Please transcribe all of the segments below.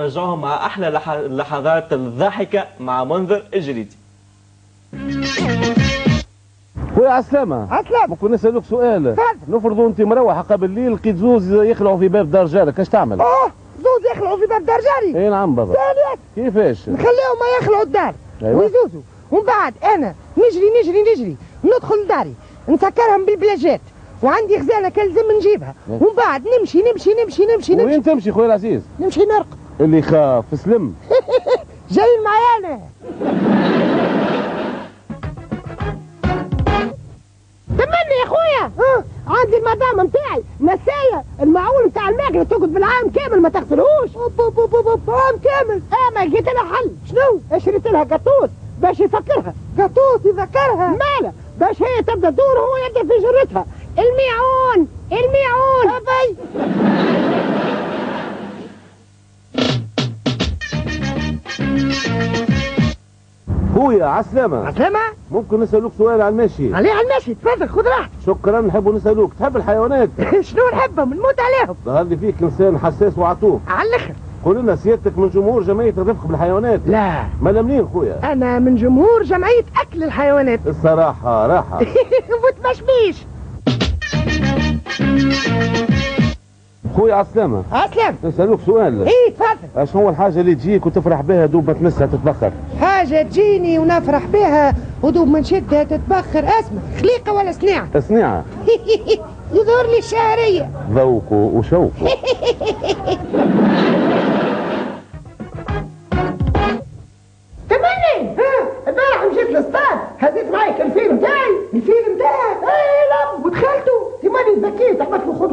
نرجعهم مع أحلى لح- اللحظات الضاحكه مع منذر الجريدي خويا عسلامة عسلامة. ممكن نسألك سؤال تفضل. نفرضوا أنت مروحة قبل الليل لقيت زوز يخلعوا في باب دار جارك اش تعمل؟ آه زوز يخلعوا في باب دار جاري اي نعم بابا كيفاش؟ نخليهم ما يخلعوا الدار أيوة. ويزوزوا ومن بعد أنا نجري نجري نجري ندخل لداري نسكرهم بالبلاجات وعندي خزانه كلزم نجيبها أيوة. ومن بعد نمشي نمشي نمشي نمشي نمشي وين تمشي خويا العزيز؟ نمشي نرقد اللي يخاف سلم. جايين معايا أنا تمني يا أخويا. عندي المدام نتاعي نسايه المعون نتاع الماكلة تقعد بالعام كامل ما تغسلوش أوب أوب أوب أوب أوب عام كامل. آه ما لقيت لها حل. شنو؟ شريت لها؟ قطوط. باش يفكرها. قطوط يذكرها ماله باش هي تبدأ تدور وهو يبدأ في جرتها. الميعون. الميعون. أبي. خويا عسلامة. عسلامة؟ ممكن نسألك سؤال عن المشي. عليه على المشي. تفضل خذ راحتك. شكرا نحب نسألوك. تحب الحيوانات؟ شنو نحبهم نموت عليهم. ظهر لي فيك إنسان حساس وعطوف. على الأخر. قول لنا سيادتك من جمهور جمعية الرفق بالحيوانات. لا. مالا منين خويا؟ أنا من جمهور جمعية أكل الحيوانات. الصراحة راحة. وتمشميش خويا عسلامة. اسلم نسألوك سؤال. إيه تفضل. اش هو الحاجة اللي تجيك وتفرح بها دوب ما تمسها تتبخر؟ حاجة تجيني ونفرح بها ودوب من شدها تتبخر. اسمع خليقة ولا صناعة؟ صناعة. يظهر لي الشهريه ذوق وشوق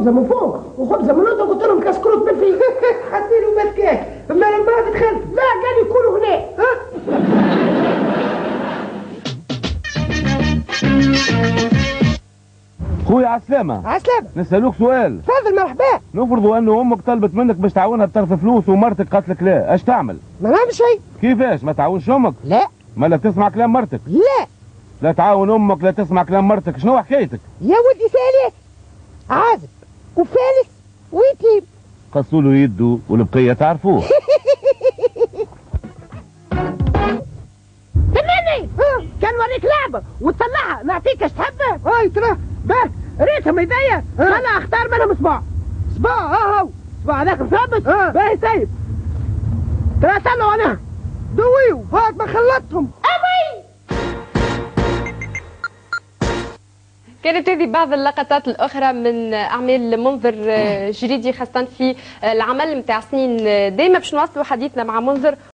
خبزة من فوق وخبزة من الأرض قلت لهم كسكروت بالفيل حطيت له مسكاك اما من بعد دخلت. لا قال لي كلوا هنا. ها؟ خويا عسلامة. عسلامة. نسألوك سؤال. تفضل مرحبا. نفرضوا انه أمك طلبت منك باش تعاونها بطرف فلوس ومرتك قالت لك لا. اش تعمل؟ ما نعمل شيء. كيفاش؟ ما تعاونش أمك؟ لا. ما لا تسمع كلام مرتك؟ لا. لا تعاون أمك لا تسمع كلام مرتك. شنو حكايتك؟ يا ولدي ثالث عازب وفالس ويتيم. قصوا له يده والبقيه تعرفوه. تمني. كان وريك لعبة وتطلعها نعطيك اش تحبه هاي ترى باك ريتهم ايديا أنا أختار منهم صباع صباع ها هو صباع هذاك مثبت باهي سايب ترى طلعوا أنا. دويو هاك ما خلطتهم كانت هذه بعض اللقطات الأخرى من أعمال منظر جريدي خاصة في العمل متاع سنين دايما باش نواصلوا حديثنا مع منظر